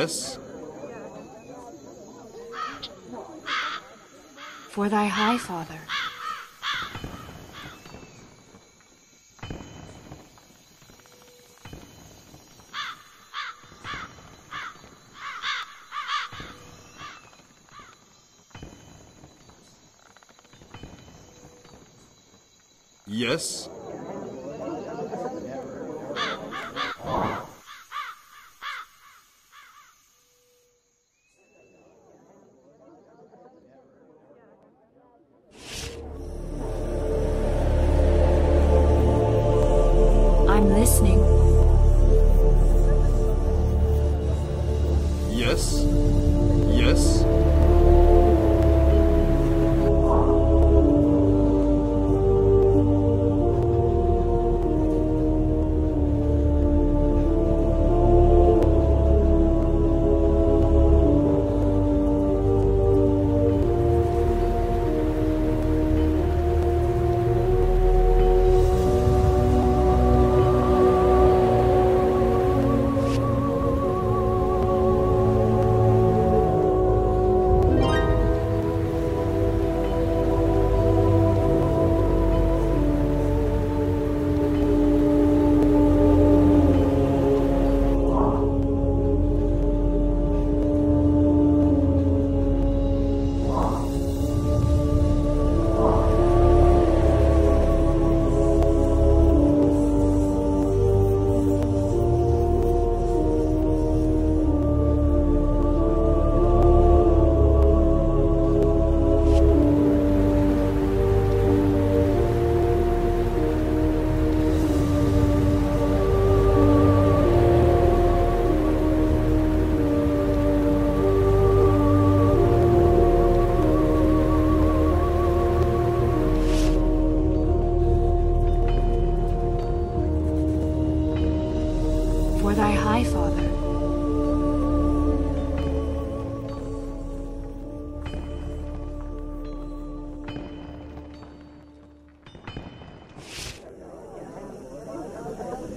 Yes? For thy high father. Yes? For thy high father.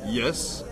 Yes?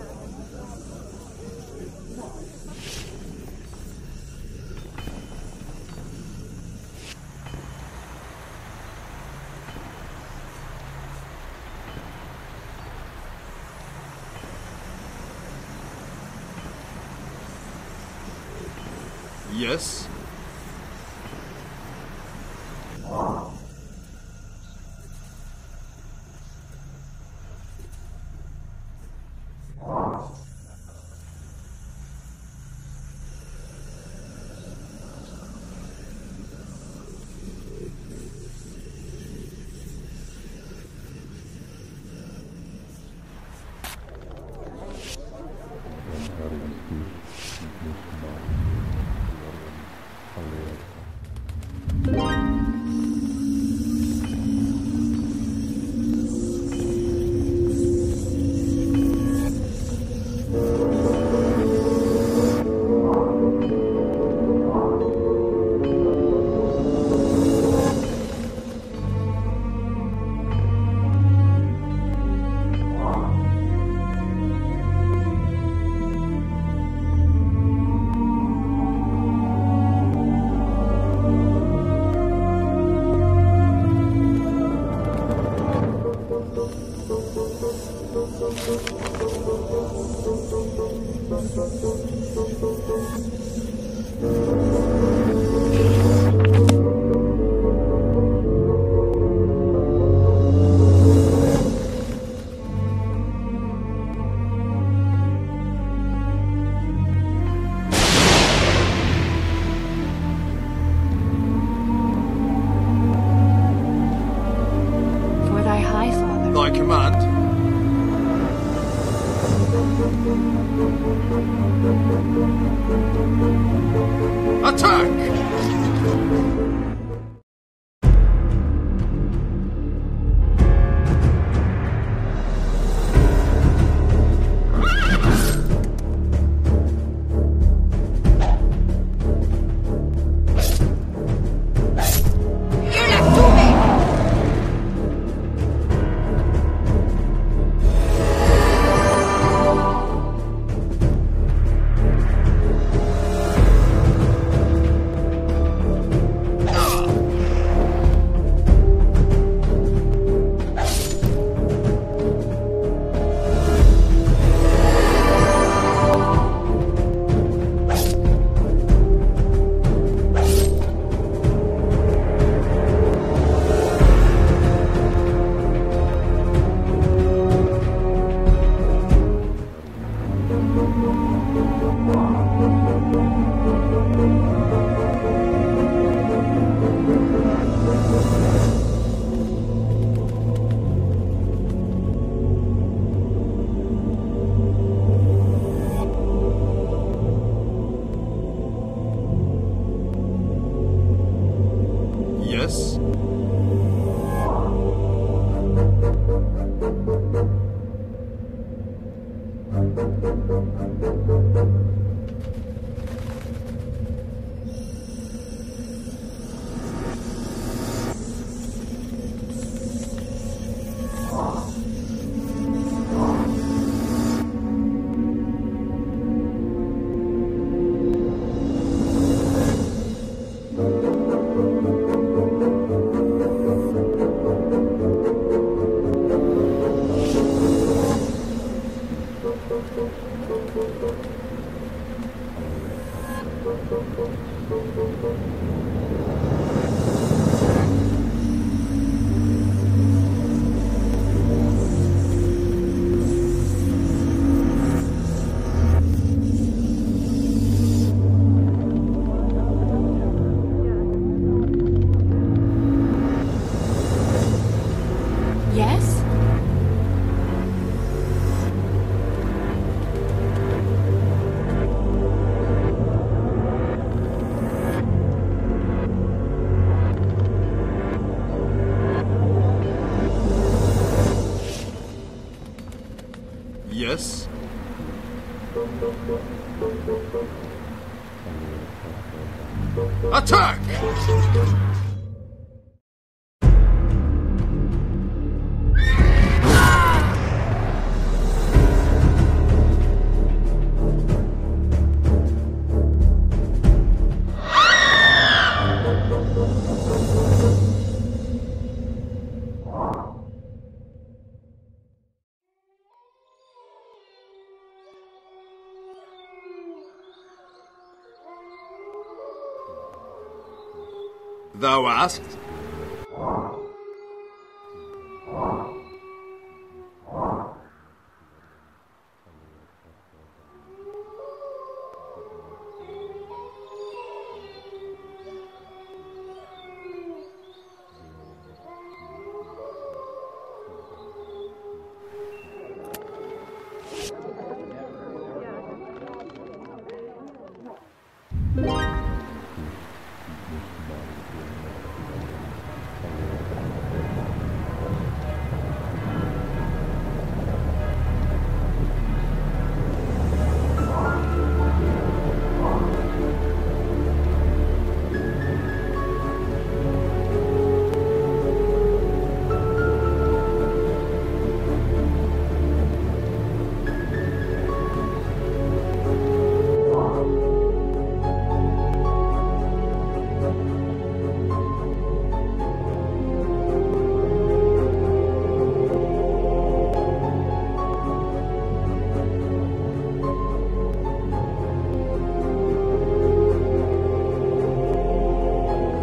Thou asked?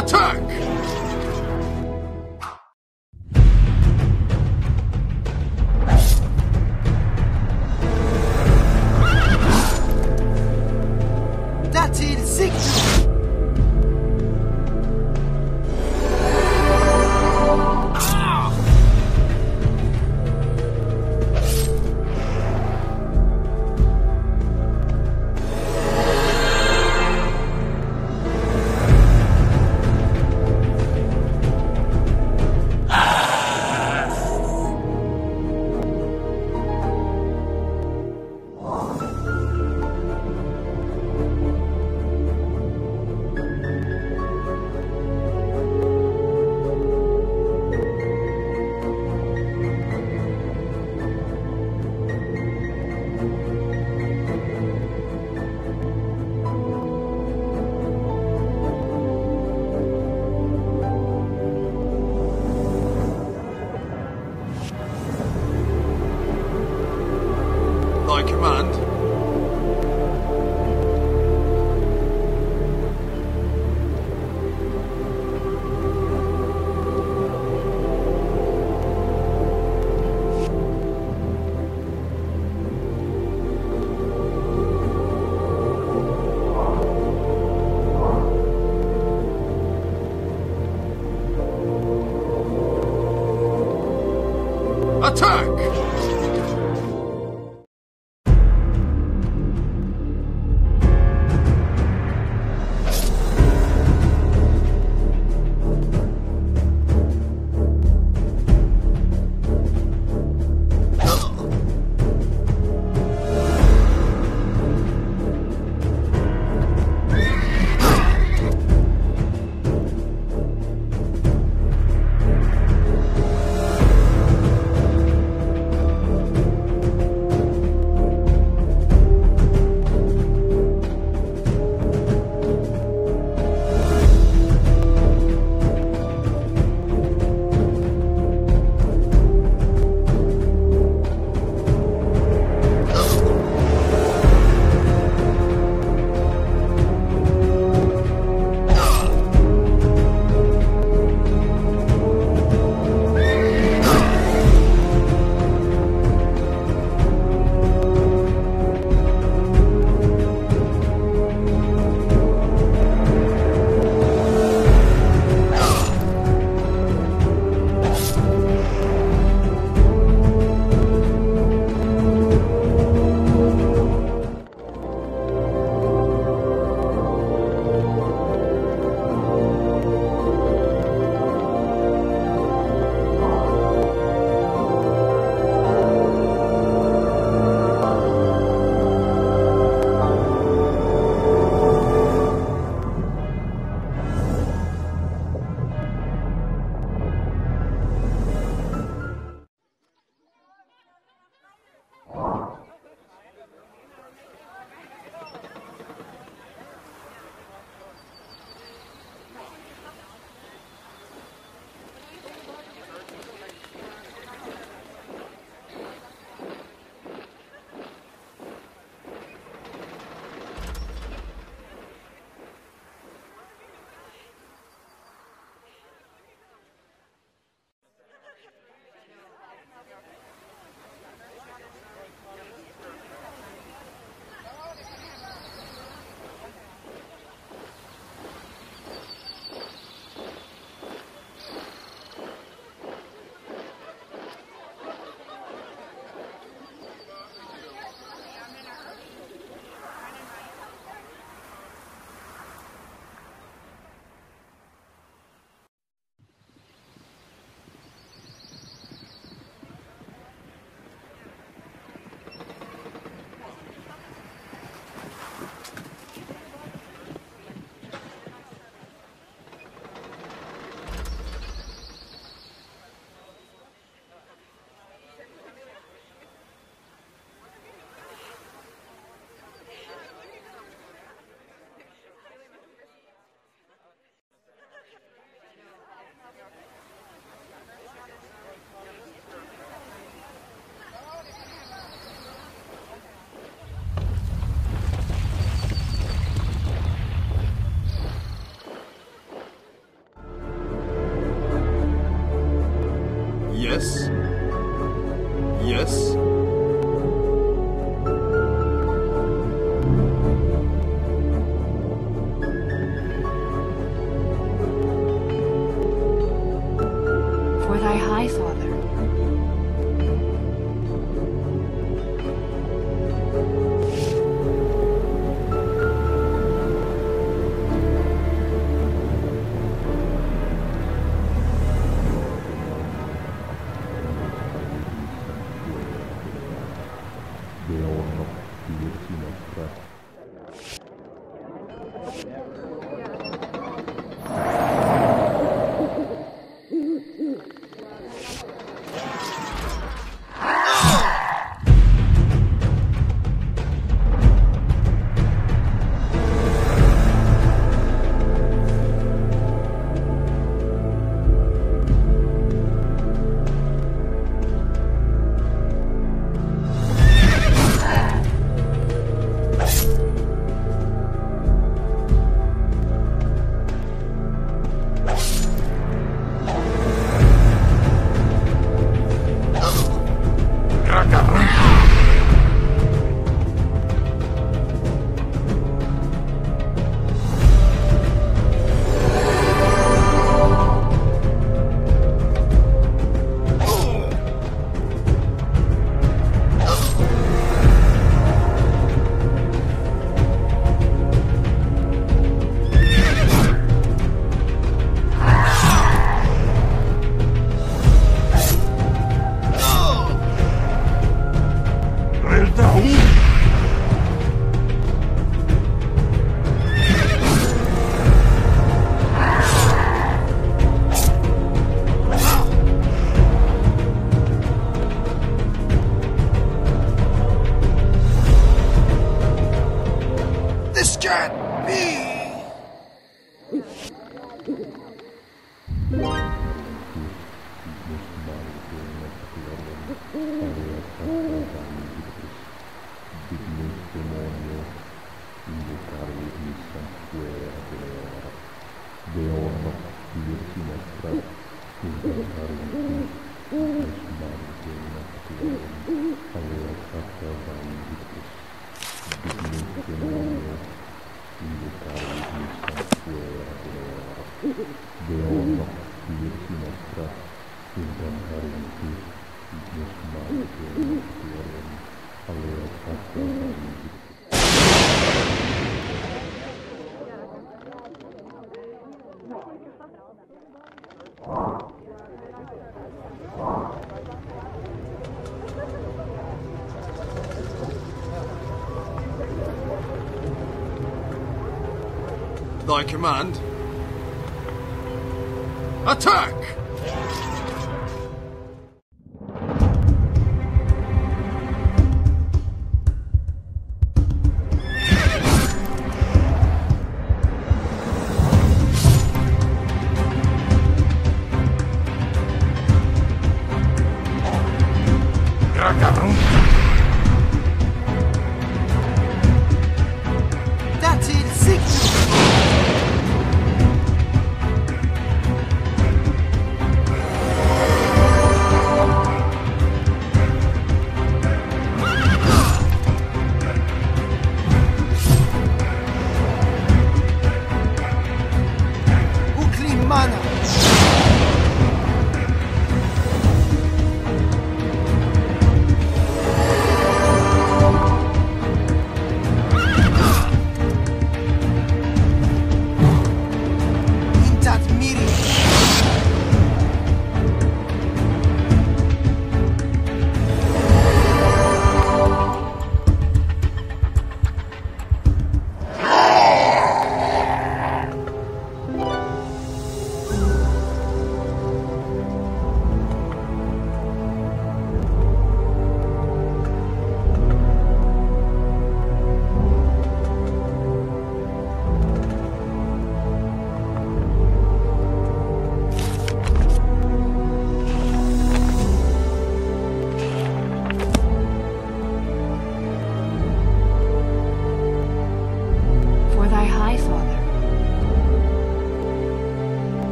Attack! Thy command. Attack!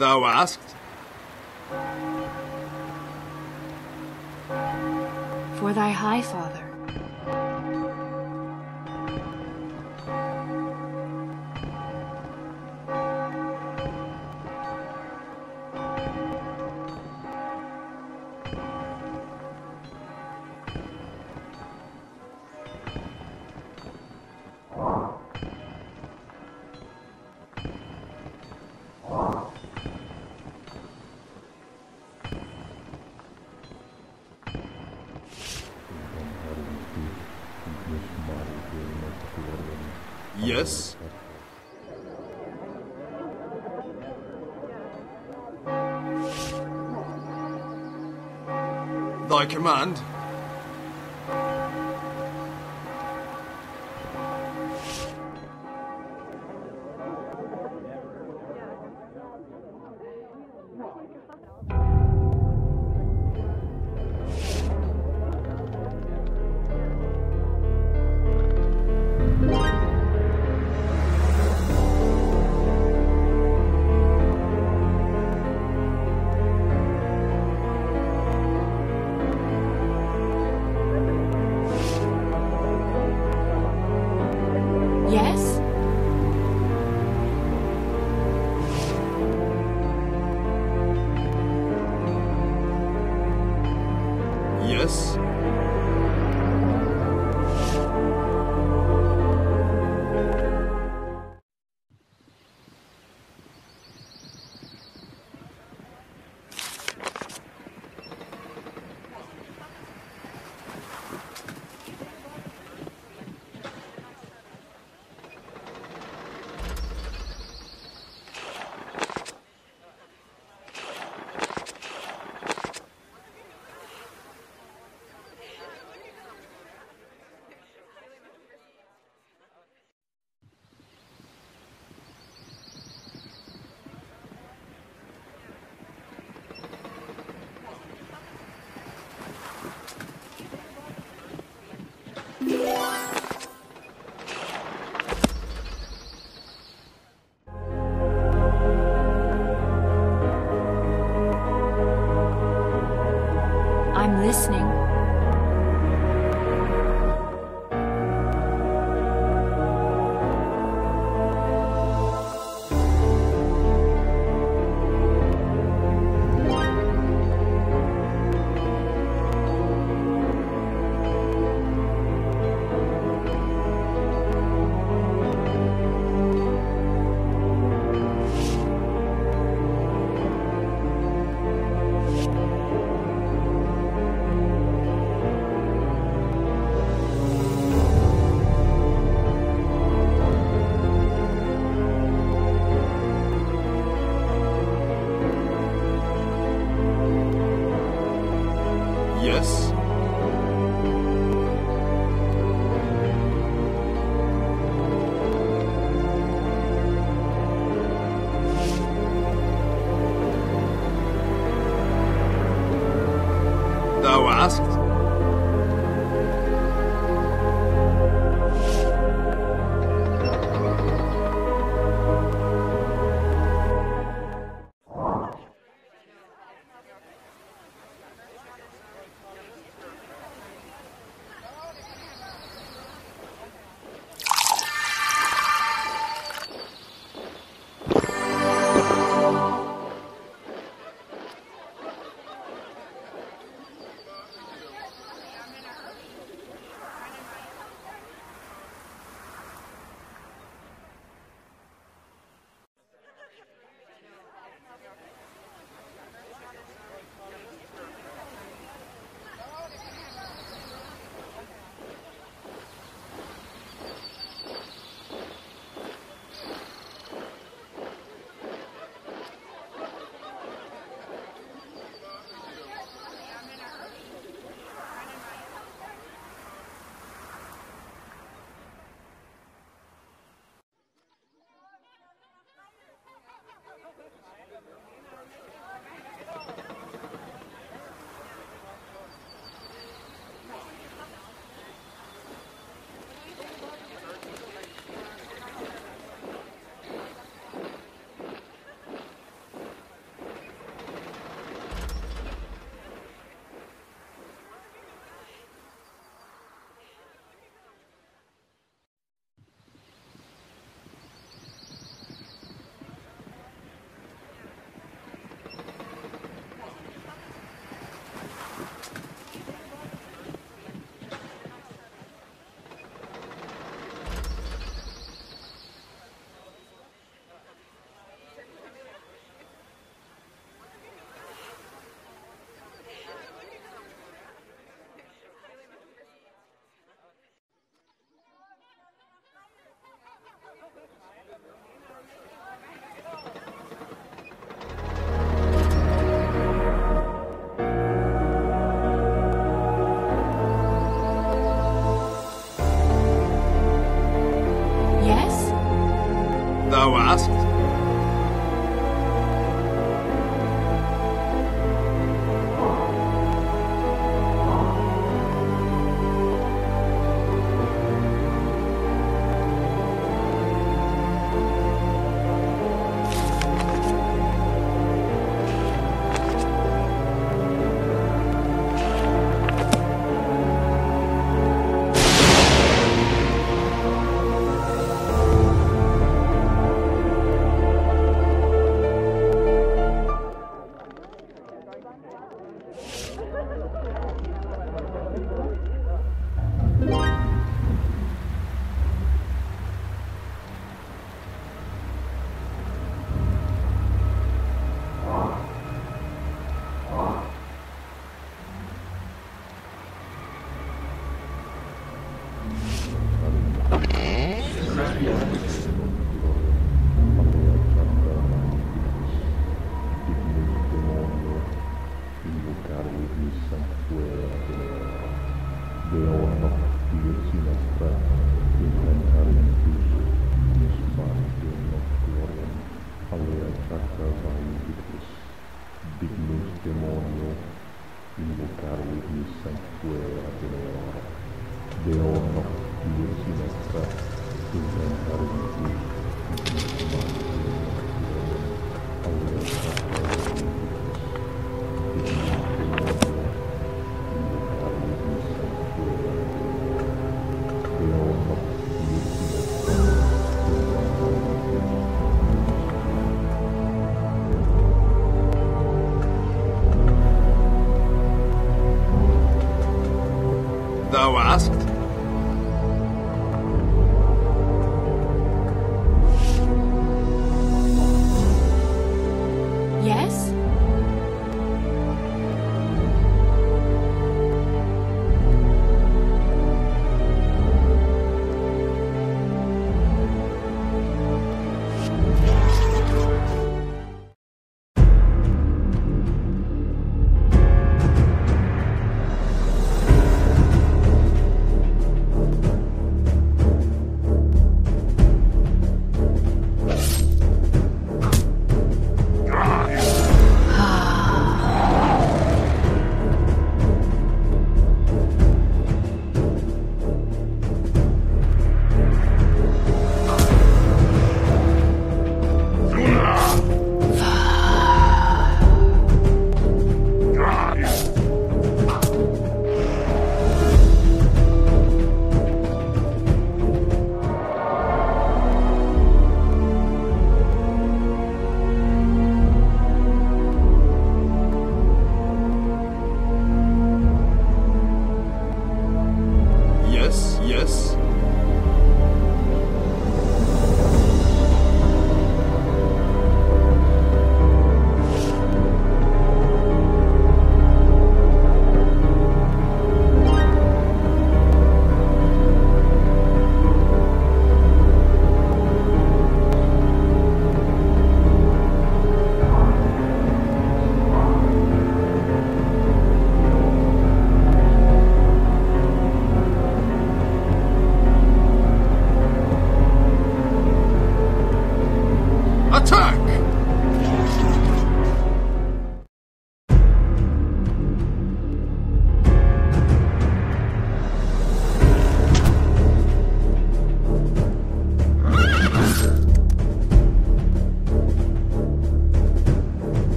Thou asked? For thy high father. Yes. Thy command?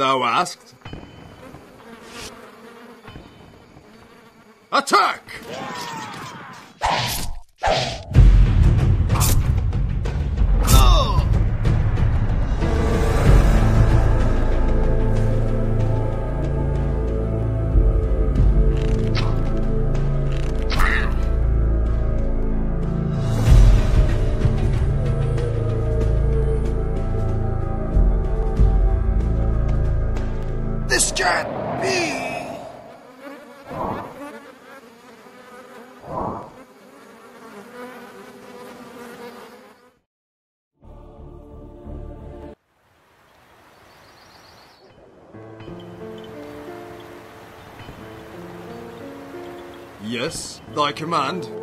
Thou asked? Attack! Thy command.